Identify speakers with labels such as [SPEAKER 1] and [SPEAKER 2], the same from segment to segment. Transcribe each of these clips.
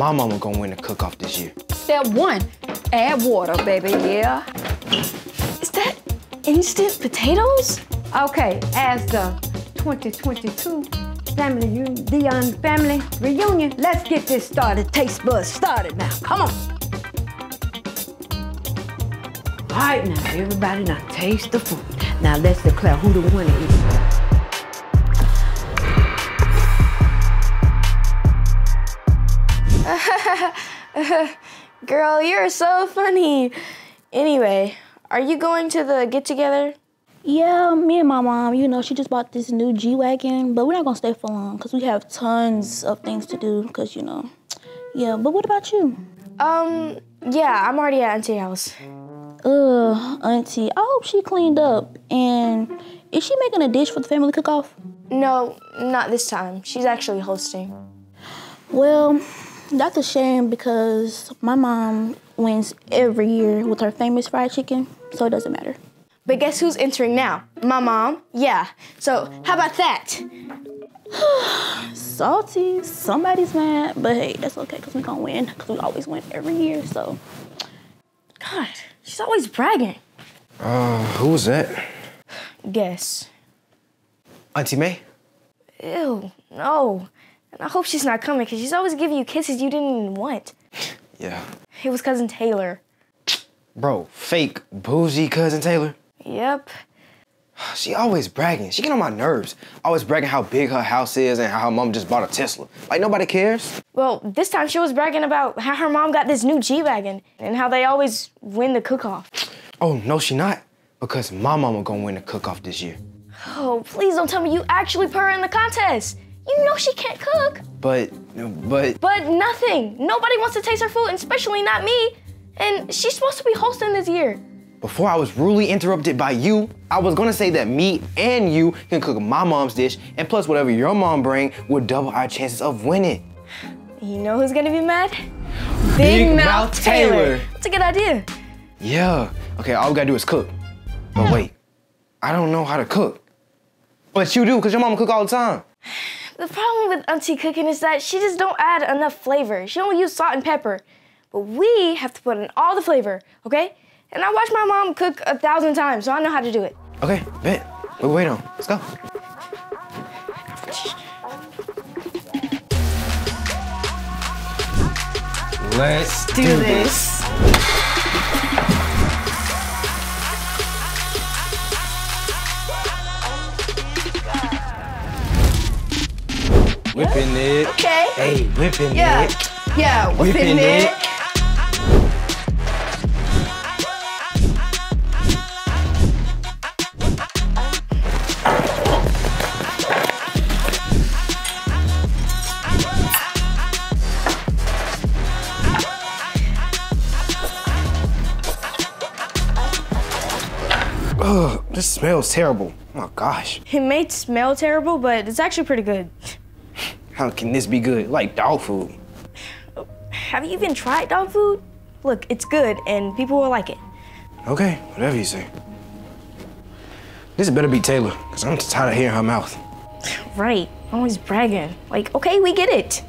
[SPEAKER 1] my mama gonna win the cook-off this year.
[SPEAKER 2] Step one, add water, baby, yeah. Is that instant potatoes? Okay, as the 2022 family, Reun- Deon family reunion, let's get this started. Taste buds started now, come on. All right, now, everybody, now taste the food. Now let's declare who the winner is.
[SPEAKER 3] Girl, you're so funny. Anyway, are you going to the get together?
[SPEAKER 4] Yeah, me and my mom, you know, she just bought this new G Wagon, but we're not gonna stay for long because we have tons of things to do because, you know, yeah, but what about you?
[SPEAKER 3] Um, yeah, I'm already at Auntie's house.
[SPEAKER 4] Ugh, Auntie, I hope she cleaned up. And is she making a dish for the family cook off?
[SPEAKER 3] No, not this time. She's actually hosting.
[SPEAKER 4] Well, that's a shame because my mom wins every year with her famous fried chicken, so it doesn't matter.
[SPEAKER 3] But guess who's entering now? My mom. Yeah. So, how about that?
[SPEAKER 4] Salty, somebody's mad, but hey, that's okay because we're gonna win because we always win every year, so.
[SPEAKER 3] God, she's always bragging.
[SPEAKER 1] Uh, who was that?
[SPEAKER 3] Guess.
[SPEAKER 1] Auntie May?
[SPEAKER 3] Ew, no. And I hope she's not coming because she's always giving you kisses you didn't even want.
[SPEAKER 1] Yeah.
[SPEAKER 3] It was cousin Taylor.
[SPEAKER 1] Bro, fake bougie cousin Taylor.
[SPEAKER 3] Yep.
[SPEAKER 1] She always bragging. She get on my nerves. Always bragging how big her house is and how her mom just bought a Tesla. Like nobody cares.
[SPEAKER 3] Well, this time she was bragging about how her mom got this new G Wagon and how they always win the cook off.
[SPEAKER 1] Oh, no, she not. Because my mama gonna win the cook-off this year.
[SPEAKER 3] Oh, please don't tell me you actually put her in the contest. You know she can't cook.
[SPEAKER 1] But, but,
[SPEAKER 3] But nothing. Nobody wants to taste her food, and especially not me. And she's supposed to be hosting this year.
[SPEAKER 1] before I was rudely interrupted by you, I was gonna say that me and you can cook my mom's dish, and plus whatever your mom bring would double our chances of winning.
[SPEAKER 3] You know who's gonna be mad?
[SPEAKER 1] Big Mouth Taylor.
[SPEAKER 3] That's a good idea.
[SPEAKER 1] Yeah. Okay, all we gotta do is cook. But wait, I don't know how to cook. But you do, because your mama cook all the time.
[SPEAKER 3] The problem with Auntie cooking is that she just don't add enough flavor. She only use salt and pepper. But we have to put in all the flavor, okay? And I watched my mom cook a thousand times, so I know how to do it.
[SPEAKER 1] Okay, bet. Wait, wait on. Let's go. Let's do, this. Whipping it.
[SPEAKER 3] Okay.
[SPEAKER 1] Hey, whipping
[SPEAKER 3] Yeah.
[SPEAKER 1] it.
[SPEAKER 3] Yeah,
[SPEAKER 1] Whipping it. Ugh, this smells terrible. Oh my gosh.
[SPEAKER 3] It may smell terrible, but it's actually pretty good.
[SPEAKER 1] How can this be good? Like dog food.
[SPEAKER 3] Have you even tried dog food? Look, it's good and people will like it.
[SPEAKER 1] Okay, whatever you say. This better be Taylor, because I'm tired of hearing her mouth.
[SPEAKER 3] Right, always bragging. Like, okay, we get it.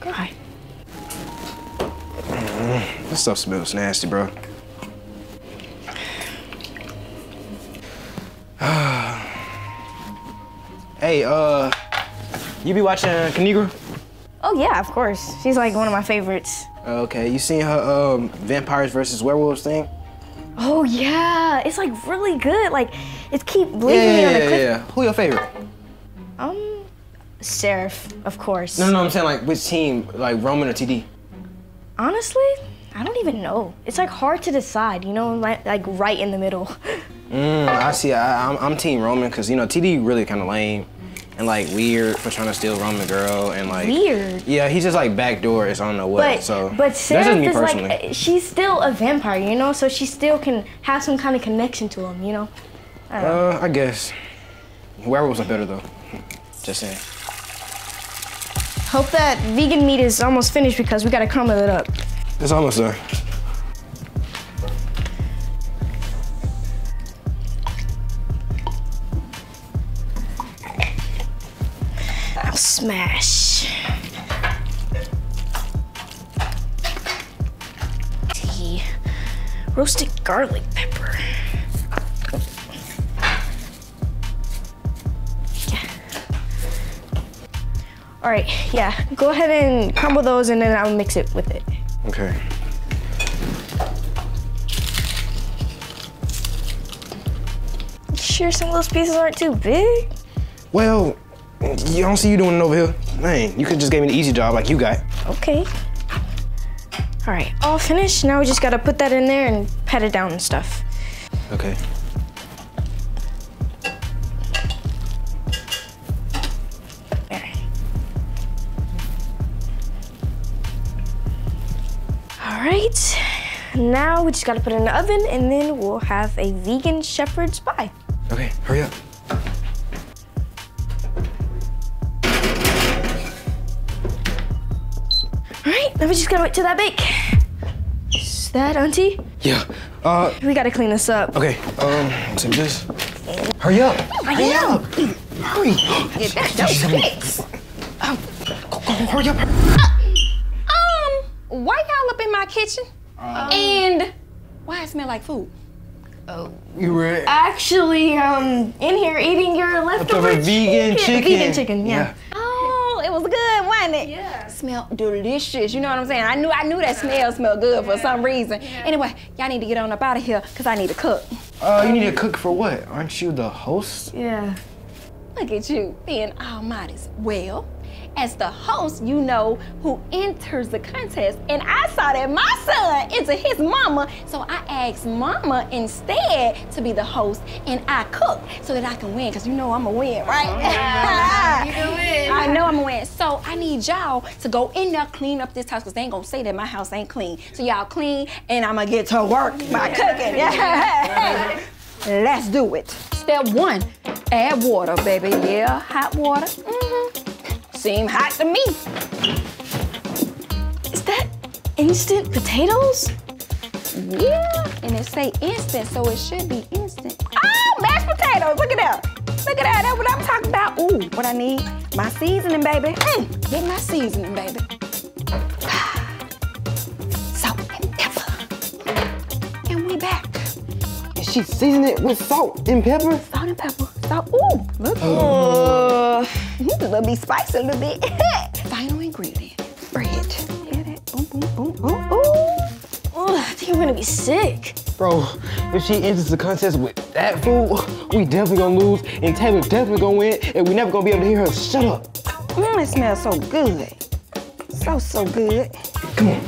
[SPEAKER 3] God.
[SPEAKER 1] This stuff smells nasty, bro. hey, uh, you be watching Kinigra?
[SPEAKER 3] Oh yeah, of course. She's like one of my favorites.
[SPEAKER 1] Okay, you seen her um, vampires versus werewolves thing?
[SPEAKER 3] Oh yeah, it's like really good. Like, it keep leaving
[SPEAKER 1] Yeah,
[SPEAKER 3] me on
[SPEAKER 1] yeah,
[SPEAKER 3] the
[SPEAKER 1] yeah,
[SPEAKER 3] cliff.
[SPEAKER 1] yeah. Who your favorite?
[SPEAKER 3] Um, Seraph, of course.
[SPEAKER 1] No, no, I'm saying like which team, like Roman or TD?
[SPEAKER 3] Honestly, I don't even know. It's like hard to decide. You know, like, like right in the middle.
[SPEAKER 1] Mm, I see. I, I'm, I'm Team Roman because you know TD really kind of lame and like weird for trying to steal Roman girl and like
[SPEAKER 3] Weird.
[SPEAKER 1] Yeah, he's just like backdoor. It's I don't know what.
[SPEAKER 3] But
[SPEAKER 1] so
[SPEAKER 3] but Seraph
[SPEAKER 1] just me
[SPEAKER 3] is
[SPEAKER 1] personally.
[SPEAKER 3] like she's still a vampire, you know, so she still can have some kind of connection to him, you know.
[SPEAKER 1] uh, I guess werewolves are better though. Just saying.
[SPEAKER 3] Hope that vegan meat is almost finished because we gotta crumble it up.
[SPEAKER 1] It's almost done.
[SPEAKER 3] smash. Roasted garlic pepper. Yeah. All right, yeah, go ahead and crumble those and then I'll mix it with it.
[SPEAKER 1] Okay.
[SPEAKER 3] Sure some of those pieces aren't too big?
[SPEAKER 1] Well, you don't see you doing it over here. Man, you could just gave me the easy job like you got.
[SPEAKER 3] Okay. All right, all finished. Now we just gotta put that in there and pat it down and stuff.
[SPEAKER 1] Okay.
[SPEAKER 3] All right. Now we just gotta put it in the oven and then we'll have a vegan shepherd's pie.
[SPEAKER 1] Okay, hurry up.
[SPEAKER 3] All right, now we just gotta wait till that bake. Is that auntie?
[SPEAKER 1] Yeah. Uh,
[SPEAKER 3] We gotta clean this up.
[SPEAKER 1] okay. Um, so this. Hurry up. Hurry up. Hurry.
[SPEAKER 5] Get back Those cakes.
[SPEAKER 1] Go, go, hurry up.
[SPEAKER 5] Um, why y'all up in my kitchen? and why it smell like food? Oh.
[SPEAKER 1] You were
[SPEAKER 3] Actually, um, in here eating your leftover
[SPEAKER 1] leftover vegan chicken.
[SPEAKER 3] Vegan chicken, yeah.
[SPEAKER 5] Oh, it was good, wasn't it? Yeah. Smelled delicious. You know what I'm saying? I knew I knew that smell smelled good for some reason. Anyway, y'all need to get on up out of here because I need to cook.
[SPEAKER 1] Uh, you need to cook for what? Aren't you the host?
[SPEAKER 3] Yeah.
[SPEAKER 5] Look at you being all modest. Well, as the host, you know who enters the contest. And I saw that my son entered his mama, so I asked mama instead to be the host and I cook so that I can win, because you know I'm a win, right? you can win. I know I'm a win. So I need y'all to go in there, clean up this house, because they ain't gonna say that my house ain't clean. So y'all clean and I'm gonna get to work by cooking. Yeah. Let's do it. Step one, add water, baby. Yeah, hot water. Mm-hmm. Seem hot to me.
[SPEAKER 3] Is that instant potatoes?
[SPEAKER 5] Yeah, and it say instant, so it should be instant. Oh, mashed potatoes. Look at that. Look at that. That's what I'm talking about. Ooh, what I need? My seasoning, baby. Mm, get my seasoning, baby. Salt and pepper. And we back.
[SPEAKER 1] Is she seasoning it with salt and pepper?
[SPEAKER 5] Salt and pepper. Salt. Ooh, look. Uh, a little bit spicy, a little bit. Final ingredient. Bread. Hear that? Boom, boom, boom. Ooh, ooh.
[SPEAKER 3] Oh, I think I'm gonna be sick.
[SPEAKER 1] Bro, if she enters the contest with that food, we definitely gonna lose, and Taylor definitely gonna win, and we never gonna be able to hear her. Shut up.
[SPEAKER 5] Mmm, it smells so good. So, so good.
[SPEAKER 1] Come on.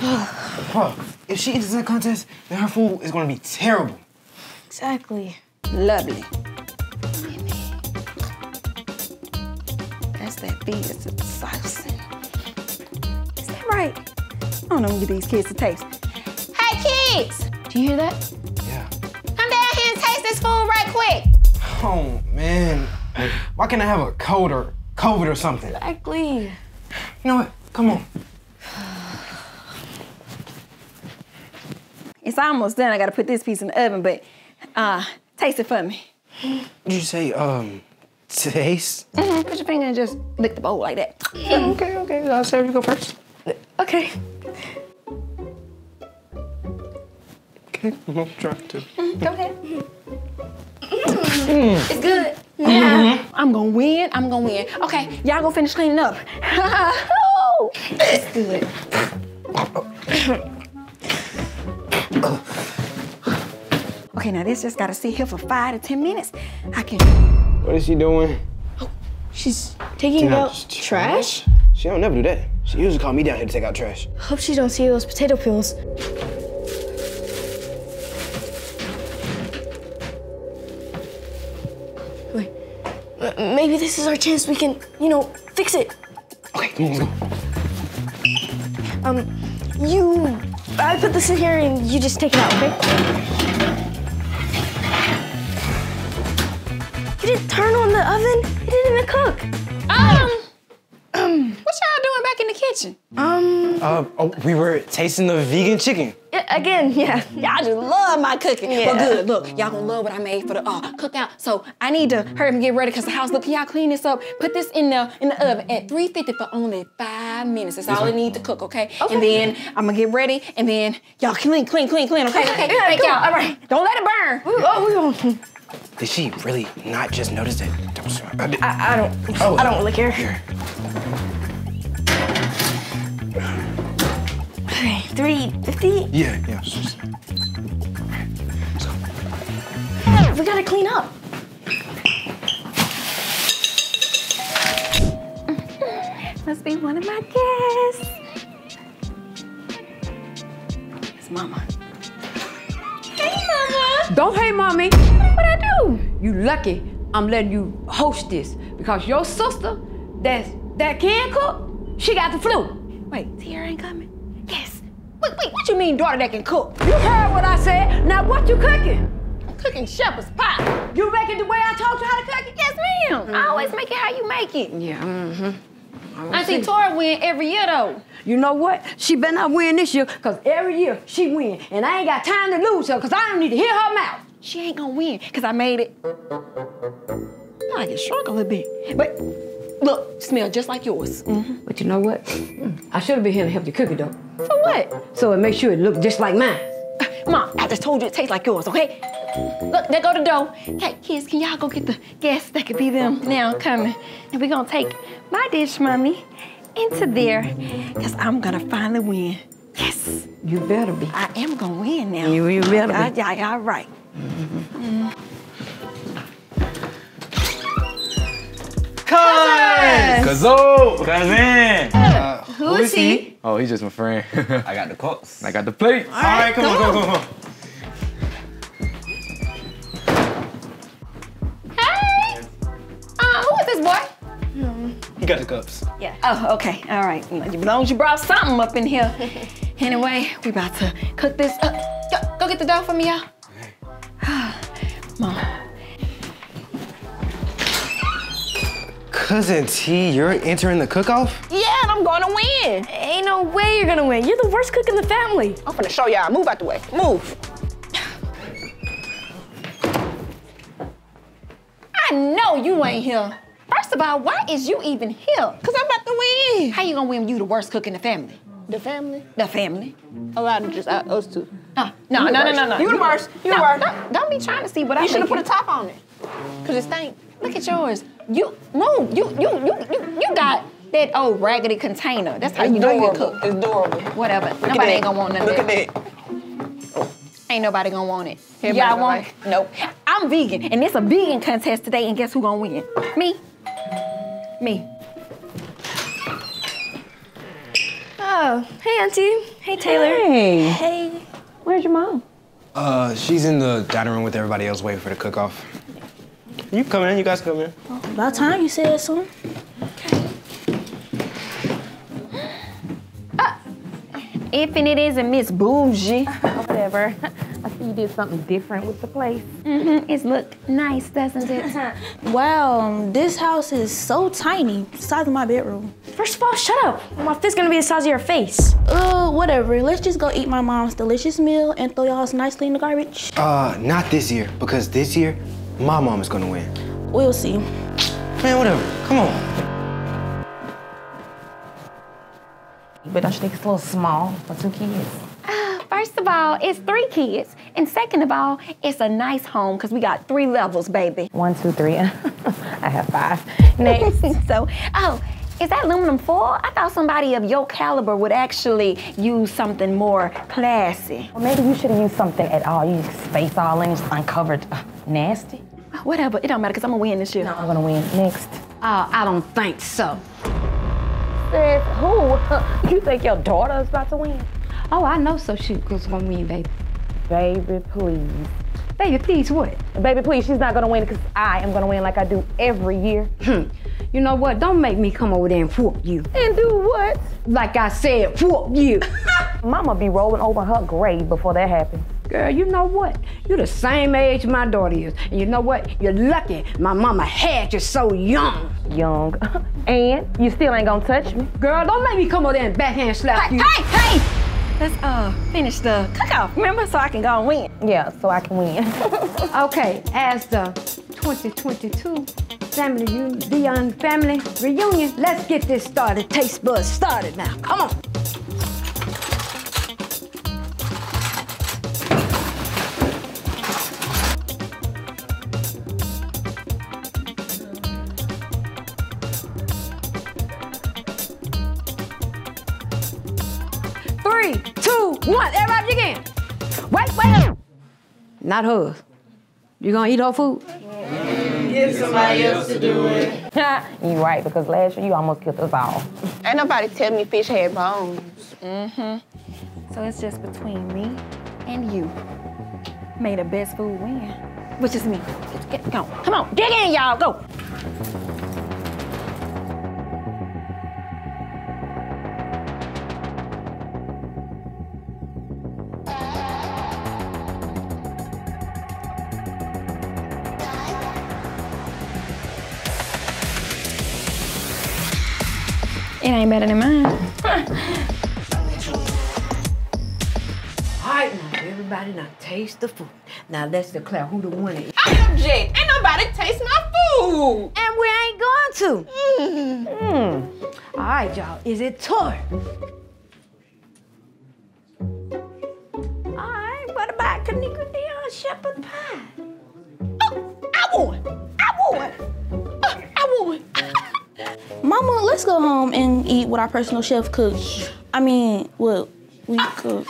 [SPEAKER 1] Bro, if she enters that contest, then her food is gonna be terrible.
[SPEAKER 3] Exactly.
[SPEAKER 5] Lovely. That's that beef to the sauce. Is that right? I don't know when you these kids to taste. Hey kids!
[SPEAKER 3] Do you hear that?
[SPEAKER 1] Yeah.
[SPEAKER 5] Come down here and taste this food right quick.
[SPEAKER 1] Oh man, why can't I have a cold or COVID or something?
[SPEAKER 3] Exactly.
[SPEAKER 1] You know what? Come on.
[SPEAKER 5] It's almost done. I gotta put this piece in the oven, but uh, taste it for me.
[SPEAKER 1] Did you say um taste?
[SPEAKER 5] Mhm, Put your finger and just lick the bowl like that.
[SPEAKER 1] Okay, okay. I'll serve you go first.
[SPEAKER 3] Okay.
[SPEAKER 1] Okay, I'm gonna try to.
[SPEAKER 5] Go ahead. It's good. Yeah. I'm gonna win. I'm gonna win. Okay, y'all gonna finish cleaning up. Oh, it's good. okay, now this just gotta sit here for five to ten minutes. I can.
[SPEAKER 1] What is she doing?
[SPEAKER 3] She's taking out trash?
[SPEAKER 1] She don't never do that. She usually call me down here to take out trash.
[SPEAKER 3] Hope she don't see those potato peels. Wait, maybe this is our chance we can, you know, fix it.
[SPEAKER 1] Okay, come on, let's go.
[SPEAKER 3] Um, you, I put this in here and you just take it out, okay? You didn't turn on the oven? It didn't even cook.
[SPEAKER 5] Oh, Um, um, what y'all doing back in the kitchen?
[SPEAKER 1] Uh, oh, we were tasting the vegan chicken.
[SPEAKER 3] Yeah, again, yeah.
[SPEAKER 5] Y'all just love my cooking.
[SPEAKER 3] Yeah.
[SPEAKER 5] But good, look, y'all gonna love what I made for the uh, cookout. So I need to hurry up and get ready because the house, look, y'all clean this up? Put this in the in the oven at 350 for only five minutes. That's all it need to cook, okay? okay? And then I'm gonna get ready and then y'all clean, clean, clean, clean, okay? Okay,
[SPEAKER 3] Yeah,
[SPEAKER 5] thank y'all. All right, don't let it burn.
[SPEAKER 3] Oh, we gonna.
[SPEAKER 1] Did she really not just notice it? that was- I
[SPEAKER 3] I, I don't.
[SPEAKER 1] Oh.
[SPEAKER 3] I don't really care.
[SPEAKER 1] Here.
[SPEAKER 3] Okay, three fifty.
[SPEAKER 1] Yeah, yeah.
[SPEAKER 3] We gotta clean up.
[SPEAKER 5] Must be one of my guests. It's Mama. Hey, Mama.
[SPEAKER 2] Don't hate mommy.
[SPEAKER 5] What I do?
[SPEAKER 2] You lucky I'm letting you host this because your sister that's that can cook, she got the flu.
[SPEAKER 5] Wait, Tiara ain't coming? Yes. Wait, wait, what you mean daughter that can cook?
[SPEAKER 2] You heard what I said. Now what you cooking?
[SPEAKER 5] I'm Cooking shepherd's pie.
[SPEAKER 2] You make it the way I taught you how to cook it?
[SPEAKER 5] Yes, ma'am. I always make it how you make it.
[SPEAKER 2] Yeah, mm-hmm.
[SPEAKER 5] I see Tora win every year though.
[SPEAKER 2] You know what? She better not win this year, cause every year she win. And I ain't got time to lose her, cause I don't need to hear her mouth.
[SPEAKER 5] She ain't gonna win because I made it. I get shrunk a little bit. But look, smell just like yours. Mm -hmm.
[SPEAKER 2] But you know what? I should have been here to help you cook it though.
[SPEAKER 5] For what?
[SPEAKER 2] So it makes sure it look just like mine.
[SPEAKER 5] Uh, Mom, I just told you it tastes like yours, okay? Look, there go the dough. Hey, kids, can y'all go get the guests? That could be them now coming. And we're gonna take my dish, mommy, into there. Cause I'm gonna finally win. Yes,
[SPEAKER 2] You better be.
[SPEAKER 5] I am gonna win now.
[SPEAKER 2] You, you better
[SPEAKER 5] Yeah,
[SPEAKER 2] be.
[SPEAKER 5] yeah, yeah, all right.
[SPEAKER 6] Kazoo! Cousin!
[SPEAKER 3] Uh, who is he?
[SPEAKER 6] Oh, he's just my friend.
[SPEAKER 7] I got the cups.
[SPEAKER 6] I got the plate.
[SPEAKER 1] All right, come on, come on, come on.
[SPEAKER 5] Hey! Uh, who is this boy?
[SPEAKER 1] He got the cups. Yeah.
[SPEAKER 5] Oh, okay, all right. As long as you brought something up in here. anyway, we about to cook this up. Go, go get the dough for me, y'all.
[SPEAKER 1] Cousin T, you're entering the cook-off?
[SPEAKER 5] yeah, and I'm gonna win.
[SPEAKER 3] Ain't no way you're gonna win. You're the worst cook in the family.
[SPEAKER 5] I'm gonna show y'all. Move out the way. Move. I know you ain't here. First of all, why is you even here?
[SPEAKER 8] Cause I'm about to win.
[SPEAKER 5] How you gonna win when you the worst cook in the family?
[SPEAKER 8] The family?
[SPEAKER 5] The family.
[SPEAKER 8] A lot of just uh, us two.
[SPEAKER 5] No, no, no, no, no, no.
[SPEAKER 8] You the worst. You the worst.
[SPEAKER 5] Don't, don't be trying to see what I
[SPEAKER 8] You should have
[SPEAKER 5] think
[SPEAKER 8] put a top on it. Cause it stank.
[SPEAKER 5] Look at yours. You move. You you you you, you got that old raggedy container. That's how you know you cook.
[SPEAKER 8] It's adorable.
[SPEAKER 5] Whatever.
[SPEAKER 8] Look
[SPEAKER 5] nobody ain't gonna want none of that.
[SPEAKER 8] Look at that.
[SPEAKER 5] Ain't nobody gonna want it.
[SPEAKER 8] Everybody
[SPEAKER 5] Y'all want?
[SPEAKER 8] like
[SPEAKER 5] Nope. I'm vegan, and it's a vegan contest today, and guess who gonna win? Me. Me.
[SPEAKER 3] Oh, hey, Auntie. Hey, Taylor.
[SPEAKER 2] Hey,
[SPEAKER 3] Hey.
[SPEAKER 2] where's your mom?
[SPEAKER 1] Uh, she's in the dining room with everybody else waiting for the cook-off. You come in, you guys come in.
[SPEAKER 4] About time you said something. Okay.
[SPEAKER 5] If and it isn't Miss Bougie.
[SPEAKER 9] Whatever. I see you did something different with the place.
[SPEAKER 5] Mm-hmm. It's look nice, doesn't it?
[SPEAKER 4] Wow, this house is so tiny, the size of my bedroom.
[SPEAKER 3] First of all, shut up. My fist's gonna be the size of your face.
[SPEAKER 4] Uh, whatever. Let's just go eat my mom's delicious meal and throw y'all's nicely in the garbage.
[SPEAKER 1] Uh, not this year, because this year, my mom is gonna win.
[SPEAKER 4] We'll see.
[SPEAKER 1] Man, whatever, come on.
[SPEAKER 9] But don't you think it's a little small for two kids?
[SPEAKER 5] First of all, it's three kids. And second of all, it's a nice home because we got three levels, baby.
[SPEAKER 9] One, two, three. I have five. Next.
[SPEAKER 5] so, oh, is that aluminum foil? I thought somebody of your caliber would actually use something more classy.
[SPEAKER 9] Well, maybe you should have used something at all. You space all in, just uncovered. Uh, nasty.
[SPEAKER 5] Whatever, it don't matter because I'm gonna win this year.
[SPEAKER 9] No, I'm gonna win. Next.
[SPEAKER 2] Uh, I don't think so.
[SPEAKER 9] Says who? You think your daughter is about to win?
[SPEAKER 2] Oh, I know so shoot, cause gonna win, baby.
[SPEAKER 9] Baby, please.
[SPEAKER 2] Baby, please what?
[SPEAKER 9] Baby, please, she's not gonna win because I am gonna win like I do every year.
[SPEAKER 2] You know what? Don't make me come over there and whoop you.
[SPEAKER 9] And do what?
[SPEAKER 2] Like I said, whoop you.
[SPEAKER 9] Mama be rolling over her grave before that happens.
[SPEAKER 2] Girl, you know what? You're the same age my daughter is. And you know what? You're lucky my mama had you so young.
[SPEAKER 9] Young. and you still ain't gonna touch me.
[SPEAKER 2] Girl, don't make me come over there and backhand slap
[SPEAKER 5] Hey,
[SPEAKER 2] you.
[SPEAKER 5] hey, hey! Let's uh finish the cookoff, remember? So I can go and win.
[SPEAKER 9] Yeah, so I can win.
[SPEAKER 2] Okay, as the 2022 Family Reunion, Deon Family Reunion, let's get this started. Taste buds started now. Come on. Not hers. You gonna eat her food?
[SPEAKER 9] you right, because last year you almost killed us all.
[SPEAKER 8] Ain't nobody tell me fish had bones. Mhm.
[SPEAKER 5] So it's just between me and you. May the best food win. Which is me. Let's get go. Come on, dig in, y'all. Go. It ain't better than mine.
[SPEAKER 2] All right, now everybody, now taste the food. Now let's declare who the winner is.
[SPEAKER 8] I object. Ain't nobody taste my food.
[SPEAKER 2] And we ain't going to. Mm. All right, y'all. Is it toy? All right. What about Kinigra Deon shepherd pie?
[SPEAKER 8] I won. I won. Uh, I won.
[SPEAKER 4] Mama, let's go home and eat what our personal chef cooked. I mean, what we ah! cooked.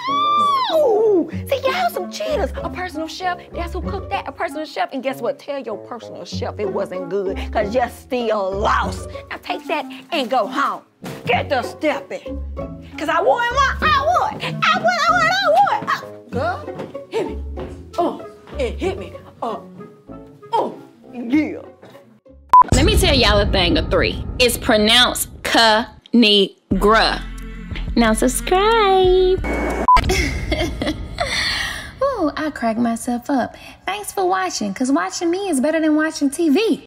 [SPEAKER 5] Ooh, see, y'all some cheaters. A personal chef, that's who cooked that, a personal chef. And guess what? Tell your personal chef it wasn't good, because you're still lost. Now take that and go home. Get the stepping. Because I won my, I won. I won, I won, I won. Uh, girl, hit me. Uh, oh, it hit me. Oh, oh, yeah.
[SPEAKER 7] Tell y'all a thing of three. It's pronounced Ka-ni-gra. Now subscribe. Ooh, I cracked myself up. Thanks for watching, because watching me is better than watching TV.